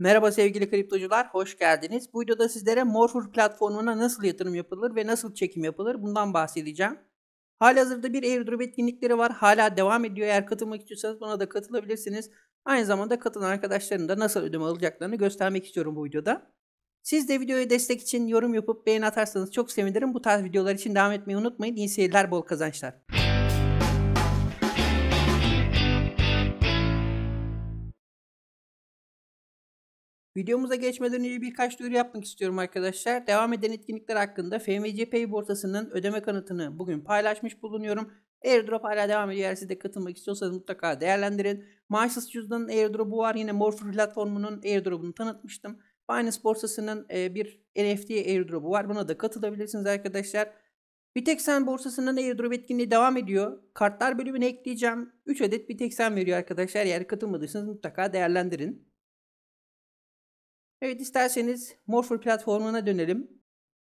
Merhaba sevgili kriptocular, hoş geldiniz. Bu videoda sizlere Morpher platformuna nasıl yatırım yapılır ve nasıl çekim yapılır bundan bahsedeceğim. Halihazırda bir airdrop etkinlikleri var. Hala devam ediyor. Eğer katılmak istiyorsanız buna da katılabilirsiniz. Aynı zamanda katılan arkadaşların da nasıl ödeme alacaklarını göstermek istiyorum bu videoda. Siz de videoya destek için yorum yapıp beğeni atarsanız çok sevinirim. Bu tarz videolar için devam etmeyi unutmayın. İyi seyirler, bol kazançlar. Videomuza geçmeden önce birkaç duyuru yapmak istiyorum arkadaşlar. Devam eden etkinlikler hakkında FMC Pay borsasının ödeme kanıtını bugün paylaşmış bulunuyorum. Airdrop hala devam ediyor. Eğer siz de katılmak istiyorsanız mutlaka değerlendirin. Maaşsız cüzdanın airdrop'u var. Yine Morpher platformunun airdrop'unu tanıtmıştım. Binance borsasının e, bir NFT airdrop'u var. Buna da katılabilirsiniz arkadaşlar. Bitexen borsasının airdrop etkinliği devam ediyor. Kartlar bölümüne ekleyeceğim. 3 adet Bitexen veriyor arkadaşlar. Eğer katılmadıysanız mutlaka değerlendirin. Evet isterseniz Morpher platformuna dönelim.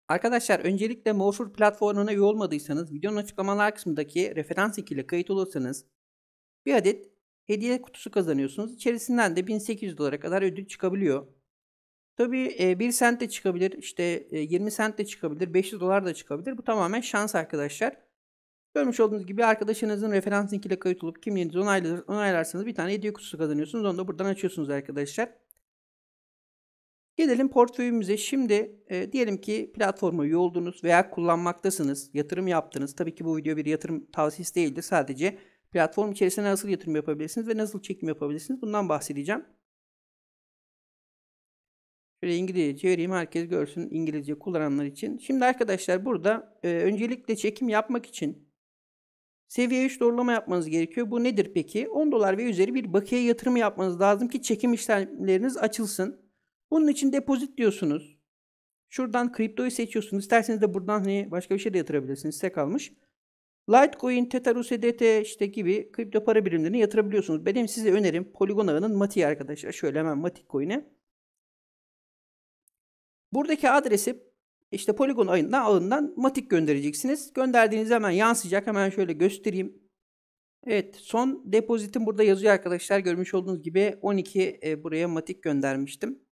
Arkadaşlar öncelikle Morpher platformuna üye olmadıysanız videonun açıklamalar kısmındaki referans ile kayıt olursanız bir adet hediye kutusu kazanıyorsunuz. İçerisinden de 1800 dolara kadar ödül çıkabiliyor. Tabii 1 sent de çıkabilir, işte 20 sent de çıkabilir, 500 dolar da çıkabilir. Bu tamamen şans arkadaşlar. Görmüş olduğunuz gibi arkadaşınızın referans ile kayıt olup kimliğinizi onaylarsanız bir tane hediye kutusu kazanıyorsunuz. Onu da buradan açıyorsunuz arkadaşlar. Gelelim portföyümüze. Şimdi e, diyelim ki platforma üye veya kullanmaktasınız, yatırım yaptınız. Tabii ki bu video bir yatırım tavsiyesi değildir. Sadece platform içerisinde nasıl yatırım yapabilirsiniz ve nasıl çekim yapabilirsiniz bundan bahsedeceğim. Şöyle İngilizce çevireyim herkes görsün İngilizce kullananlar için. Şimdi arkadaşlar burada e, öncelikle çekim yapmak için seviye 3 doğrulama yapmanız gerekiyor. Bu nedir peki? 10 dolar ve üzeri bir bakiye yatırım yapmanız lazım ki çekim işlemleriniz açılsın. Bunun için depozit diyorsunuz. Şuradan kriptoyu seçiyorsunuz. İsterseniz de buradan hani başka bir şey de yatırabilirsiniz. Size kalmış. Litecoin, Tether, USDT işte gibi kripto para birimlerini yatırabiliyorsunuz. Benim size önerim Polygon ağının Matic arkadaşlar. Şöyle hemen Matic coin'e. Buradaki adresi işte Polygon ayından ağından Matic göndereceksiniz. Gönderdiğiniz hemen yansıyacak. Hemen şöyle göstereyim. Evet son depozitim burada yazıyor arkadaşlar. Görmüş olduğunuz gibi 12 e, buraya Matic göndermiştim.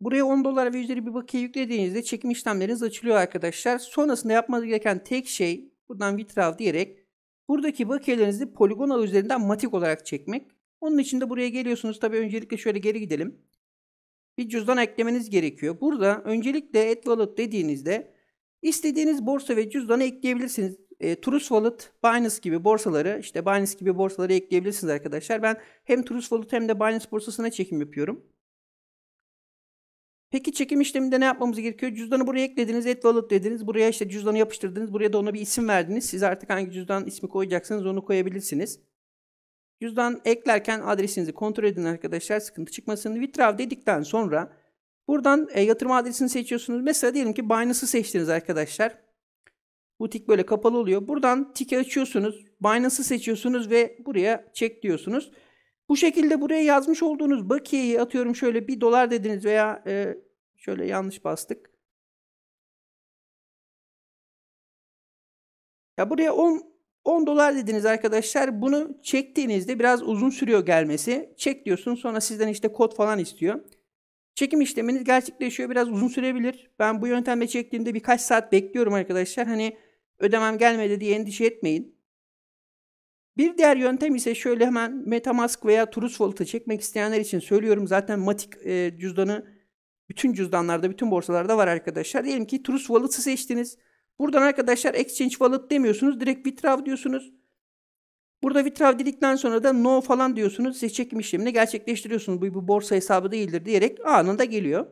Buraya 10 dolar ve üzeri bir bakiye yüklediğinizde çekim işlemleriniz açılıyor arkadaşlar. Sonrasında yapmanız gereken tek şey buradan withdraw diyerek buradaki bakiyelerinizi poligon ağı üzerinden matik olarak çekmek. Onun için de buraya geliyorsunuz. Tabii öncelikle şöyle geri gidelim. Bir cüzdan eklemeniz gerekiyor. Burada öncelikle Add Wallet dediğinizde istediğiniz borsa ve cüzdanı ekleyebilirsiniz. E, Trust Wallet, Binance gibi borsaları, işte Binance gibi borsaları ekleyebilirsiniz arkadaşlar. Ben hem Trust Wallet hem de Binance borsasına çekim yapıyorum. Peki çekim işleminde ne yapmamız gerekiyor? Cüzdanı buraya eklediniz, et wallet dediniz. Buraya işte cüzdanı yapıştırdınız. Buraya da ona bir isim verdiniz. Siz artık hangi cüzdan ismi koyacaksınız onu koyabilirsiniz. Cüzdan eklerken adresinizi kontrol edin arkadaşlar. Sıkıntı çıkmasın. Withdraw dedikten sonra buradan e, yatırım adresini seçiyorsunuz. Mesela diyelim ki Binance'ı seçtiniz arkadaşlar. Bu tik böyle kapalı oluyor. Buradan tiki açıyorsunuz. Binance'ı seçiyorsunuz ve buraya çek diyorsunuz. Bu şekilde buraya yazmış olduğunuz bakiyeyi atıyorum şöyle bir dolar dediniz veya e, şöyle yanlış bastık. Ya buraya 10 10 dolar dediniz arkadaşlar. Bunu çektiğinizde biraz uzun sürüyor gelmesi. Çek diyorsun sonra sizden işte kod falan istiyor. Çekim işleminiz gerçekleşiyor. Biraz uzun sürebilir. Ben bu yöntemle çektiğimde birkaç saat bekliyorum arkadaşlar. Hani ödemem gelmedi diye endişe etmeyin. Bir diğer yöntem ise şöyle hemen Metamask veya Trust Wallet'ı çekmek isteyenler için söylüyorum. Zaten Matic e, cüzdanı bütün cüzdanlarda, bütün borsalarda var arkadaşlar. Diyelim ki Trust Wallet'ı seçtiniz. Buradan arkadaşlar Exchange Wallet demiyorsunuz. Direkt Withdraw diyorsunuz. Burada withdraw dedikten sonra da no falan diyorsunuz. Size çekim işlemini gerçekleştiriyorsunuz. Bu, bu borsa hesabı değildir diyerek anında geliyor.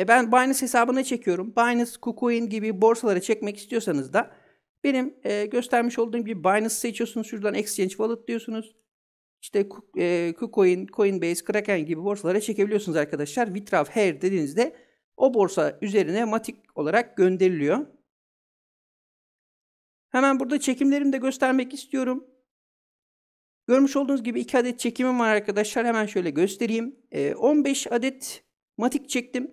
E ben Binance hesabına çekiyorum. Binance, KuCoin gibi borsalara çekmek istiyorsanız da benim e, göstermiş olduğum gibi Binance seçiyorsunuz. Şuradan Exchange Wallet diyorsunuz. İşte e, KuCoin, Coinbase, Kraken gibi borsalara çekebiliyorsunuz arkadaşlar. Withdraw Here dediğinizde o borsa üzerine matik olarak gönderiliyor. Hemen burada çekimlerimi de göstermek istiyorum. Görmüş olduğunuz gibi 2 adet çekimim var arkadaşlar. Hemen şöyle göstereyim. E, 15 adet matik çektim.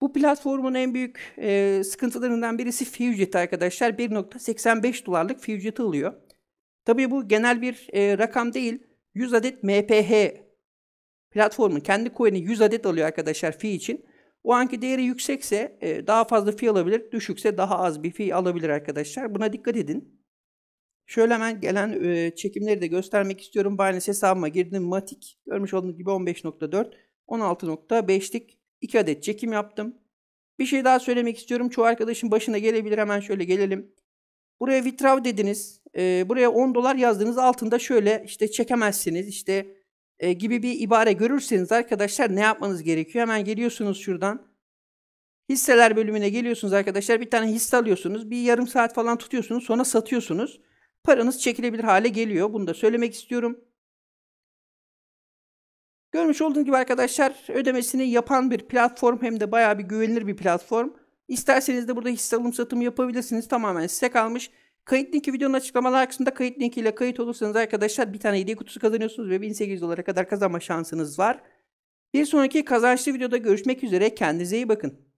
Bu platformun en büyük e, sıkıntılarından birisi fee ücreti arkadaşlar. 1.85 dolarlık fee ücreti alıyor. Tabii bu genel bir e, rakam değil. 100 adet MPH platformun kendi coin'i 100 adet alıyor arkadaşlar fee için. O anki değeri yüksekse e, daha fazla fee alabilir, düşükse daha az bir fee alabilir arkadaşlar. Buna dikkat edin. Şöyle hemen gelen e, çekimleri de göstermek istiyorum. Binance hesabıma girdim. Matic görmüş olduğunuz gibi 15.4, 16.5'lik 2 adet çekim yaptım. Bir şey daha söylemek istiyorum. Çoğu arkadaşın başına gelebilir. Hemen şöyle gelelim. Buraya withdraw dediniz. E, buraya 10 dolar yazdığınız altında şöyle işte çekemezsiniz. işte e, gibi bir ibare görürseniz arkadaşlar ne yapmanız gerekiyor? Hemen geliyorsunuz şuradan. Hisseler bölümüne geliyorsunuz arkadaşlar. Bir tane hisse alıyorsunuz. Bir yarım saat falan tutuyorsunuz. Sonra satıyorsunuz. Paranız çekilebilir hale geliyor. Bunu da söylemek istiyorum. Görmüş olduğunuz gibi arkadaşlar ödemesini yapan bir platform hem de bayağı bir güvenilir bir platform. İsterseniz de burada hisse alım satımı yapabilirsiniz. Tamamen size kalmış. Kayıt linki videonun açıklamalar kısmında kayıt linkiyle kayıt olursanız arkadaşlar bir tane hediye kutusu kazanıyorsunuz ve 1800 dolara kadar kazanma şansınız var. Bir sonraki kazançlı videoda görüşmek üzere. Kendinize iyi bakın.